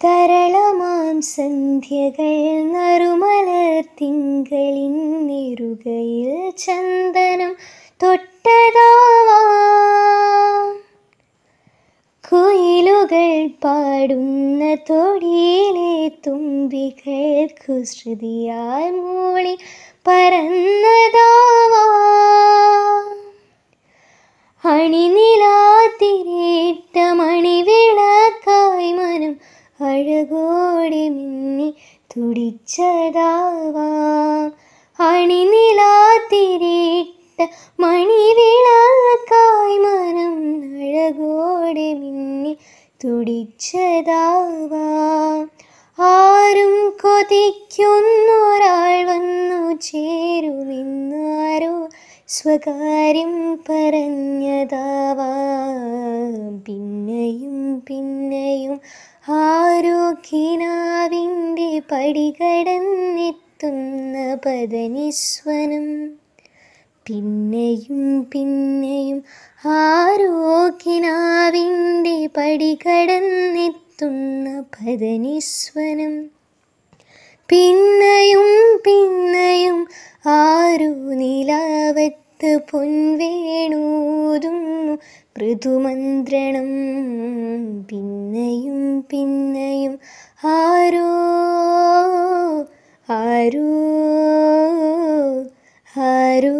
തരളമാം സന്ധ്യകൾ നറുമലർ തിങ്കളിൻ നിരുകയിൽ ചന്ദനം തൊട്ടതാവാം. കുയിലുകൾ പാടുന്ന തൊടിയിലെ തുമ്പികൾ കുസൃതിയാൽ മൂളി പറന്നതാവാം അണിനിലാത്തിരേട്ട മണിവിളക്കായി മനം അഴകോടെ മിന്നി തുടിച്ചതാവാം. അണിനിലാത്തിരിട്ട മണിവിളക്കായി മനം അഴകോടെ മിന്നി തുടിച്ചതാവാം. ആരും കൊതിക്കുന്നൊരാൾ വന്നു ചേരുമെന്നാരോ സ്വകാര്യം പറഞ്ഞതാവാം. പിന്നെയും പിന്നെയും ആരോഗ്യനാവിന്റെ പടികടന്നെത്തുന്ന പദനിസ്വനം പിന്നെയും പിന്നെയും ആരോക്കിനാവിന്റെ പടികടന്നെത്തുന്ന പദനിസ്വനം പിന്നെയും പിന്നെയും ആരു നിലാവത്ത് പൊൻവേണൂതുന്നു. മൃദുമന്ത്രണം പിന്നെയും ആരോ ആരോ ആരോ